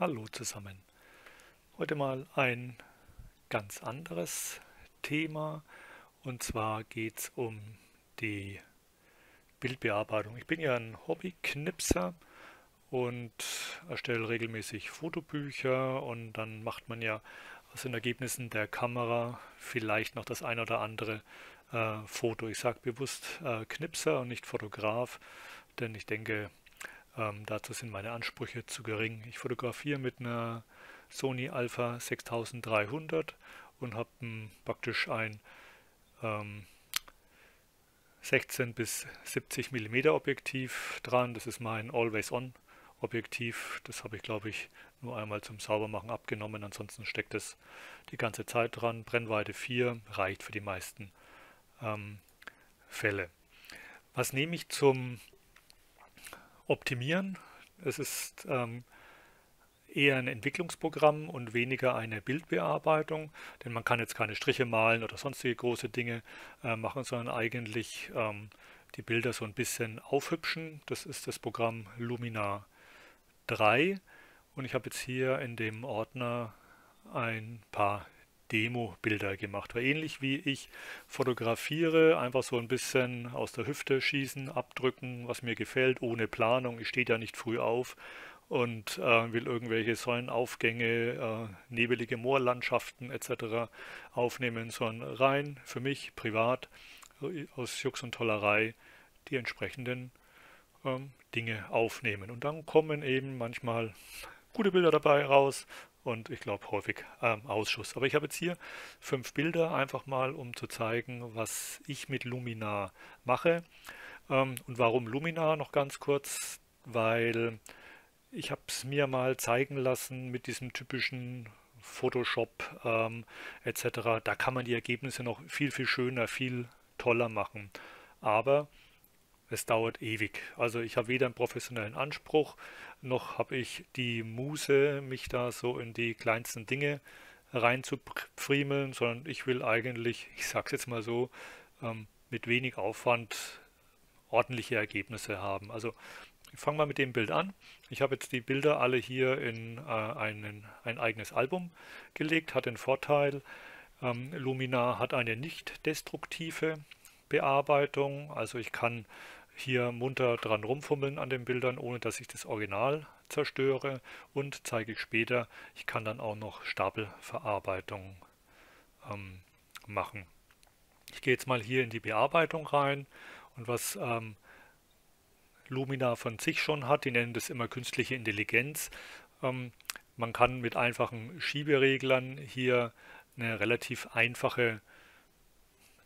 Hallo zusammen. Heute mal ein ganz anderes Thema und zwar geht es um die Bildbearbeitung. Ich bin ja ein Hobbyknipser und erstelle regelmäßig Fotobücher und dann macht man ja aus den Ergebnissen der Kamera vielleicht noch das ein oder andere äh, Foto. Ich sage bewusst äh, Knipser und nicht Fotograf, denn ich denke, ähm, dazu sind meine Ansprüche zu gering. Ich fotografiere mit einer Sony Alpha 6300 und habe praktisch ein ähm, 16 bis 70 mm Objektiv dran. Das ist mein Always-On Objektiv. Das habe ich glaube ich nur einmal zum Saubermachen abgenommen. Ansonsten steckt es die ganze Zeit dran. Brennweite 4 reicht für die meisten ähm, Fälle. Was nehme ich zum optimieren. Es ist ähm, eher ein Entwicklungsprogramm und weniger eine Bildbearbeitung, denn man kann jetzt keine Striche malen oder sonstige große Dinge äh, machen, sondern eigentlich ähm, die Bilder so ein bisschen aufhübschen. Das ist das Programm Lumina 3 und ich habe jetzt hier in dem Ordner ein paar Demo-Bilder gemacht. Weil ähnlich wie ich fotografiere, einfach so ein bisschen aus der Hüfte schießen, abdrücken, was mir gefällt, ohne Planung. Ich stehe ja nicht früh auf und äh, will irgendwelche Säulenaufgänge, äh, nebelige Moorlandschaften etc. aufnehmen, sondern rein für mich privat aus Jux und Tollerei die entsprechenden ähm, Dinge aufnehmen. Und dann kommen eben manchmal gute Bilder dabei raus, und ich glaube häufig ähm, Ausschuss. Aber ich habe jetzt hier fünf Bilder, einfach mal um zu zeigen, was ich mit Luminar mache. Ähm, und warum Luminar noch ganz kurz, weil ich habe es mir mal zeigen lassen mit diesem typischen Photoshop ähm, etc. Da kann man die Ergebnisse noch viel, viel schöner, viel toller machen. Aber es dauert ewig. Also ich habe weder einen professionellen Anspruch, noch habe ich die Muße, mich da so in die kleinsten Dinge reinzufriemeln, sondern ich will eigentlich, ich sage es jetzt mal so, ähm, mit wenig Aufwand ordentliche Ergebnisse haben. Also ich fange mal mit dem Bild an. Ich habe jetzt die Bilder alle hier in äh, einen, ein eigenes Album gelegt, hat den Vorteil, ähm, Luminar hat eine nicht destruktive Bearbeitung, also ich kann hier munter dran rumfummeln an den Bildern, ohne dass ich das Original zerstöre und zeige ich später, ich kann dann auch noch Stapelverarbeitung ähm, machen. Ich gehe jetzt mal hier in die Bearbeitung rein und was ähm, Lumina von sich schon hat, die nennen das immer künstliche Intelligenz. Ähm, man kann mit einfachen Schiebereglern hier eine relativ einfache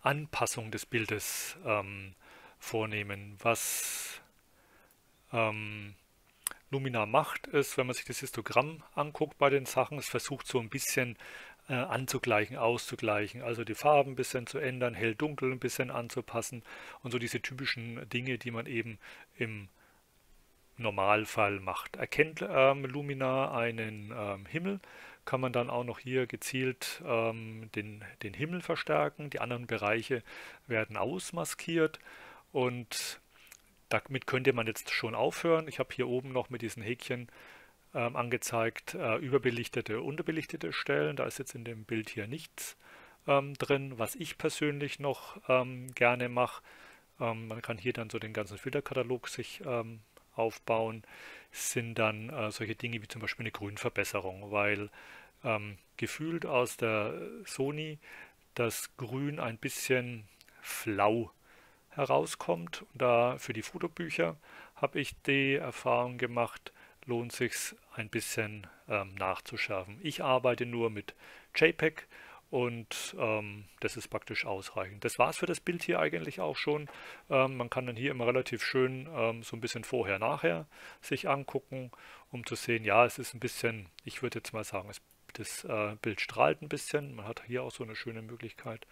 Anpassung des Bildes ähm, vornehmen. Was ähm, Luminar macht, ist, wenn man sich das Histogramm anguckt bei den Sachen, es versucht so ein bisschen äh, anzugleichen, auszugleichen, also die Farben ein bisschen zu ändern, hell-dunkel ein bisschen anzupassen und so diese typischen Dinge, die man eben im Normalfall macht. Erkennt ähm, Luminar einen ähm, Himmel, kann man dann auch noch hier gezielt ähm, den, den Himmel verstärken. Die anderen Bereiche werden ausmaskiert und damit könnte man jetzt schon aufhören. Ich habe hier oben noch mit diesen Häkchen ähm, angezeigt, äh, überbelichtete, unterbelichtete Stellen. Da ist jetzt in dem Bild hier nichts ähm, drin, was ich persönlich noch ähm, gerne mache. Ähm, man kann hier dann so den ganzen Filterkatalog sich ähm, aufbauen, sind dann äh, solche Dinge wie zum Beispiel eine Grünverbesserung, weil ähm, gefühlt aus der Sony das Grün ein bisschen flau herauskommt. Und da für die Fotobücher habe ich die Erfahrung gemacht, lohnt sich ein bisschen ähm, nachzuschärfen. Ich arbeite nur mit JPEG und ähm, das ist praktisch ausreichend. Das war es für das Bild hier eigentlich auch schon. Ähm, man kann dann hier immer relativ schön ähm, so ein bisschen vorher-nachher sich angucken, um zu sehen, ja, es ist ein bisschen, ich würde jetzt mal sagen, es, das äh, Bild strahlt ein bisschen. Man hat hier auch so eine schöne Möglichkeit,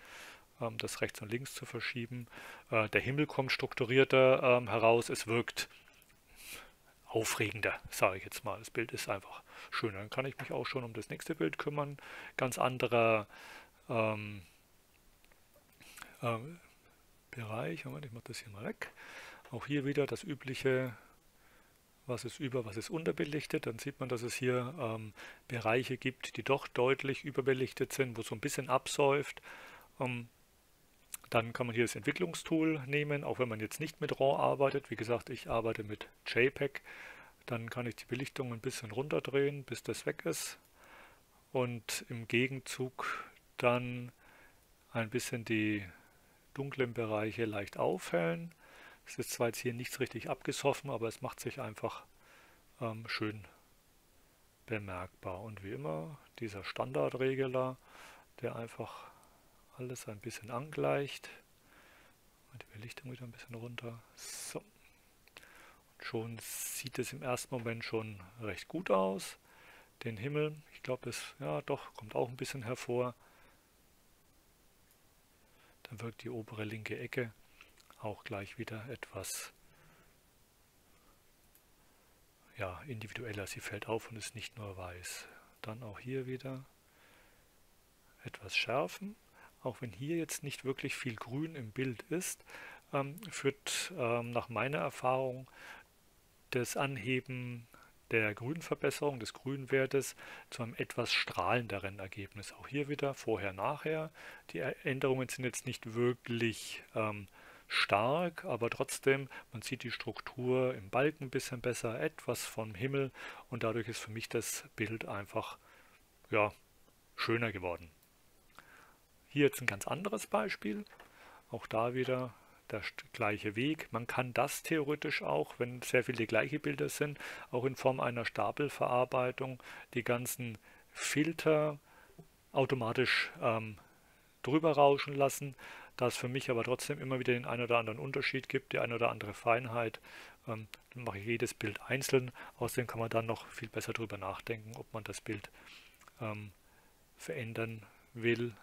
das rechts und links zu verschieben. Äh, der Himmel kommt strukturierter ähm, heraus. Es wirkt aufregender, sage ich jetzt mal. Das Bild ist einfach schöner. Dann kann ich mich auch schon um das nächste Bild kümmern. Ganz anderer ähm, äh, Bereich. Moment, ich mache das hier mal weg. Auch hier wieder das übliche, was ist über, was ist unterbelichtet. Dann sieht man, dass es hier ähm, Bereiche gibt, die doch deutlich überbelichtet sind, wo so ein bisschen absäuft. Ähm, dann kann man hier das Entwicklungstool nehmen, auch wenn man jetzt nicht mit RAW arbeitet. Wie gesagt, ich arbeite mit JPEG. Dann kann ich die Belichtung ein bisschen runterdrehen, bis das weg ist. Und im Gegenzug dann ein bisschen die dunklen Bereiche leicht aufhellen. Es ist zwar jetzt hier nichts richtig abgesoffen, aber es macht sich einfach ähm, schön bemerkbar. Und wie immer dieser Standardregler, der einfach alles ein bisschen angleicht. Die Belichtung wieder ein bisschen runter. So. Und schon sieht es im ersten Moment schon recht gut aus. Den Himmel, ich glaube, es ja doch kommt auch ein bisschen hervor. Dann wirkt die obere linke Ecke auch gleich wieder etwas ja, individueller. Sie fällt auf und ist nicht nur weiß. Dann auch hier wieder etwas schärfen. Auch wenn hier jetzt nicht wirklich viel Grün im Bild ist, ähm, führt ähm, nach meiner Erfahrung das Anheben der Grünverbesserung des Grünwertes zu einem etwas strahlenderen Ergebnis. Auch hier wieder vorher, nachher. Die Änderungen sind jetzt nicht wirklich ähm, stark, aber trotzdem, man sieht die Struktur im Balken ein bisschen besser, etwas vom Himmel und dadurch ist für mich das Bild einfach ja, schöner geworden. Hier jetzt ein ganz anderes Beispiel, auch da wieder der gleiche Weg. Man kann das theoretisch auch, wenn sehr viele gleiche Bilder sind, auch in Form einer Stapelverarbeitung die ganzen Filter automatisch ähm, drüber rauschen lassen da es für mich aber trotzdem immer wieder den einen oder anderen Unterschied gibt, die eine oder andere Feinheit, ähm, dann mache ich jedes Bild einzeln. Außerdem kann man dann noch viel besser darüber nachdenken, ob man das Bild ähm, verändern will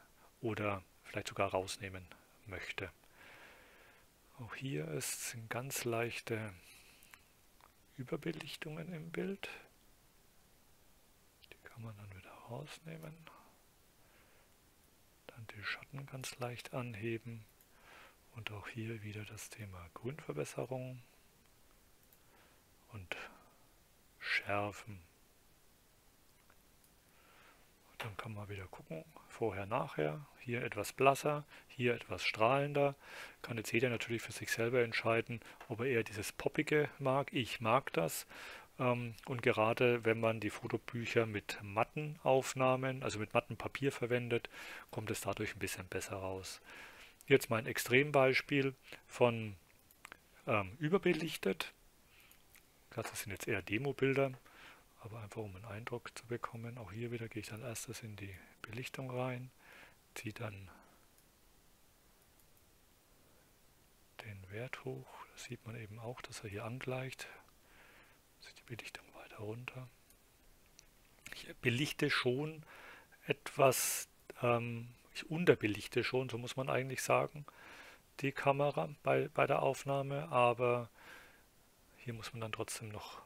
oder vielleicht sogar rausnehmen möchte. Auch hier sind ganz leichte Überbelichtungen im Bild. Die kann man dann wieder rausnehmen die Schatten ganz leicht anheben und auch hier wieder das Thema Grünverbesserung und Schärfen. Dann kann man wieder gucken, vorher, nachher, hier etwas blasser, hier etwas strahlender. Kann jetzt jeder natürlich für sich selber entscheiden, ob er eher dieses Poppige mag. Ich mag das ähm, und gerade wenn man die Fotobücher mit matten Aufnahmen, also mit matten Papier verwendet, kommt es dadurch ein bisschen besser raus. Jetzt mein Extrembeispiel von ähm, überbelichtet. Das sind jetzt eher Demo-Bilder, aber einfach um einen Eindruck zu bekommen. Auch hier wieder gehe ich dann erstes in die Belichtung rein, ziehe dann den Wert hoch. Da sieht man eben auch, dass er hier angleicht die Belichtung weiter runter. Ich belichte schon etwas, ähm, ich unterbelichte schon, so muss man eigentlich sagen, die Kamera bei, bei der Aufnahme, aber hier muss man dann trotzdem noch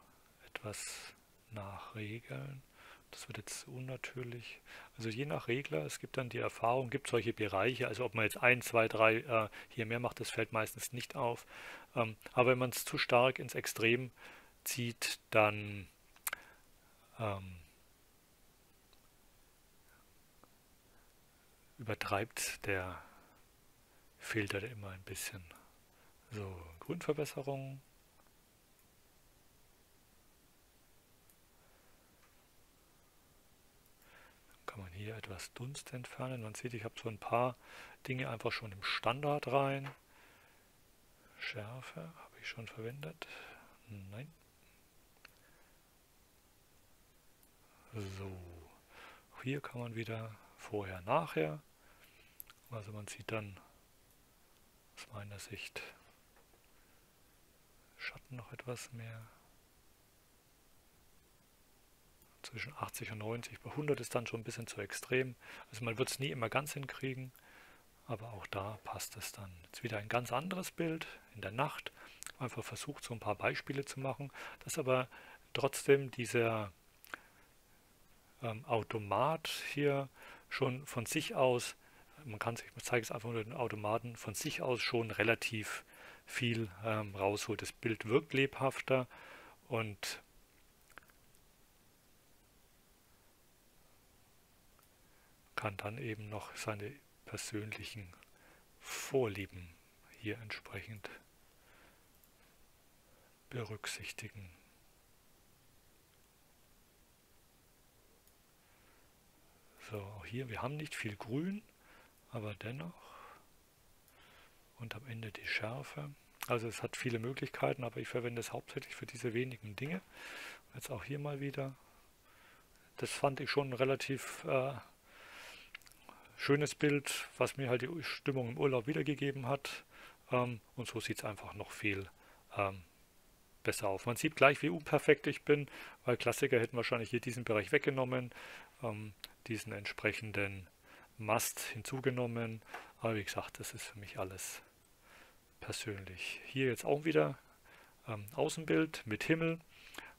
etwas nachregeln. Das wird jetzt unnatürlich. Also je nach Regler, es gibt dann die Erfahrung, gibt solche Bereiche, also ob man jetzt 1, 2, 3 äh, hier mehr macht, das fällt meistens nicht auf. Ähm, aber wenn man es zu stark ins Extrem zieht, dann ähm, übertreibt der Filter immer ein bisschen. So, Grundverbesserung. Kann man hier etwas Dunst entfernen. Man sieht, ich habe so ein paar Dinge einfach schon im Standard rein. Schärfe habe ich schon verwendet. Nein. So, hier kann man wieder vorher, nachher. Also man sieht dann aus meiner Sicht Schatten noch etwas mehr. Zwischen 80 und 90. Bei 100 ist dann schon ein bisschen zu extrem. Also man wird es nie immer ganz hinkriegen. Aber auch da passt es dann. Jetzt wieder ein ganz anderes Bild in der Nacht. Einfach versucht, so ein paar Beispiele zu machen, dass aber trotzdem dieser ähm, Automat hier schon von sich aus, man kann sich, ich zeige es einfach nur den Automaten, von sich aus schon relativ viel ähm, rausholt. Das Bild wirkt lebhafter und kann dann eben noch seine persönlichen Vorlieben hier entsprechend berücksichtigen. So, auch hier, wir haben nicht viel Grün, aber dennoch. Und am Ende die Schärfe. Also es hat viele Möglichkeiten, aber ich verwende es hauptsächlich für diese wenigen Dinge. Jetzt auch hier mal wieder. Das fand ich schon relativ äh, schönes Bild, was mir halt die Stimmung im Urlaub wiedergegeben hat. Ähm, und so sieht es einfach noch viel ähm, besser auf. Man sieht gleich, wie unperfekt ich bin, weil Klassiker hätten wahrscheinlich hier diesen Bereich weggenommen, ähm, diesen entsprechenden Mast hinzugenommen. Aber wie gesagt, das ist für mich alles persönlich. Hier jetzt auch wieder ähm, Außenbild mit Himmel.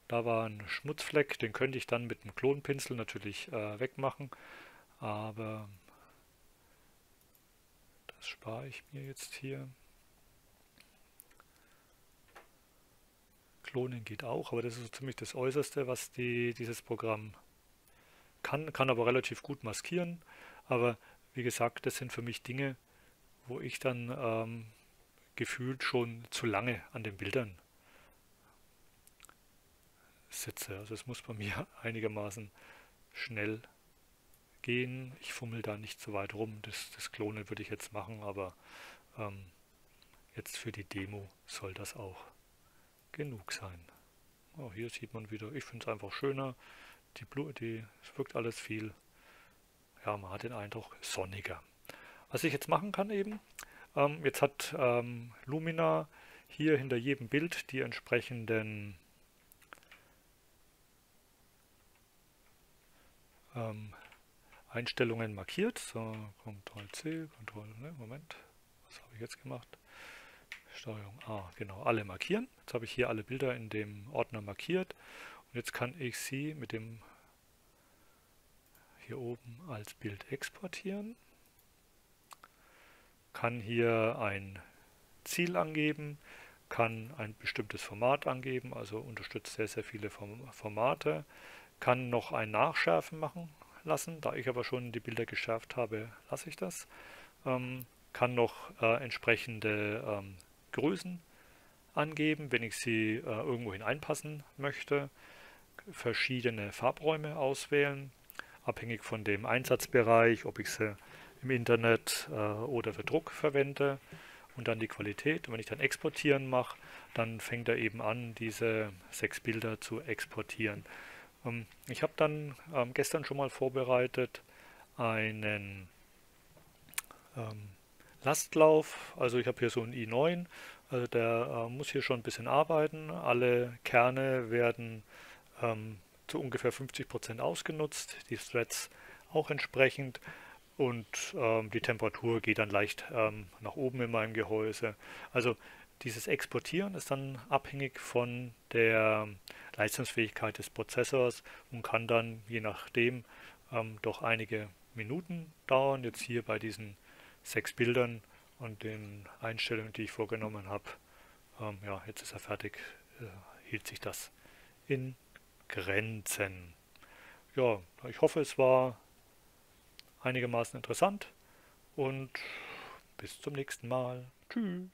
Da war ein Schmutzfleck, den könnte ich dann mit einem Klonpinsel natürlich äh, wegmachen. Aber das spare ich mir jetzt hier. Klonen geht auch, aber das ist so ziemlich das Äußerste, was die, dieses Programm kann. Kann aber relativ gut maskieren. Aber wie gesagt, das sind für mich Dinge, wo ich dann ähm, gefühlt schon zu lange an den Bildern sitze. Also es muss bei mir einigermaßen schnell gehen. Ich fummel da nicht so weit rum. Das, das Klonen würde ich jetzt machen, aber ähm, jetzt für die Demo soll das auch genug sein. Oh, hier sieht man wieder, ich finde es einfach schöner. Die Blu die, es wirkt alles viel, ja, man hat den Eindruck, sonniger. Was ich jetzt machen kann eben, ähm, jetzt hat ähm, Lumina hier hinter jedem Bild die entsprechenden ähm, Einstellungen markiert. So, Ctrl C, Ctrl, ne, Moment, was habe ich jetzt gemacht? Steuerung A, genau, alle markieren. Jetzt habe ich hier alle Bilder in dem Ordner markiert. Und jetzt kann ich sie mit dem hier oben als Bild exportieren. Kann hier ein Ziel angeben, kann ein bestimmtes Format angeben, also unterstützt sehr, sehr viele Formate, kann noch ein Nachschärfen machen, lassen. Da ich aber schon die Bilder geschärft habe, lasse ich das. Ähm, kann noch äh, entsprechende ähm, Größen angeben, wenn ich sie äh, irgendwo hineinpassen möchte. Verschiedene Farbräume auswählen, abhängig von dem Einsatzbereich, ob ich sie im Internet äh, oder für Druck verwende. Und dann die Qualität. Und wenn ich dann exportieren mache, dann fängt er eben an, diese sechs Bilder zu exportieren. Ähm, ich habe dann ähm, gestern schon mal vorbereitet einen ähm, Lastlauf. Also ich habe hier so einen i9, also der äh, muss hier schon ein bisschen arbeiten. Alle Kerne werden zu ungefähr 50 Prozent ausgenutzt, die Threads auch entsprechend und ähm, die Temperatur geht dann leicht ähm, nach oben in meinem Gehäuse. Also dieses Exportieren ist dann abhängig von der Leistungsfähigkeit des Prozessors und kann dann je nachdem ähm, doch einige Minuten dauern. Jetzt hier bei diesen sechs Bildern und den Einstellungen, die ich vorgenommen habe. Ähm, ja, jetzt ist er fertig. Äh, hielt sich das in Grenzen. Ja, ich hoffe, es war einigermaßen interessant und bis zum nächsten Mal. Tschüss.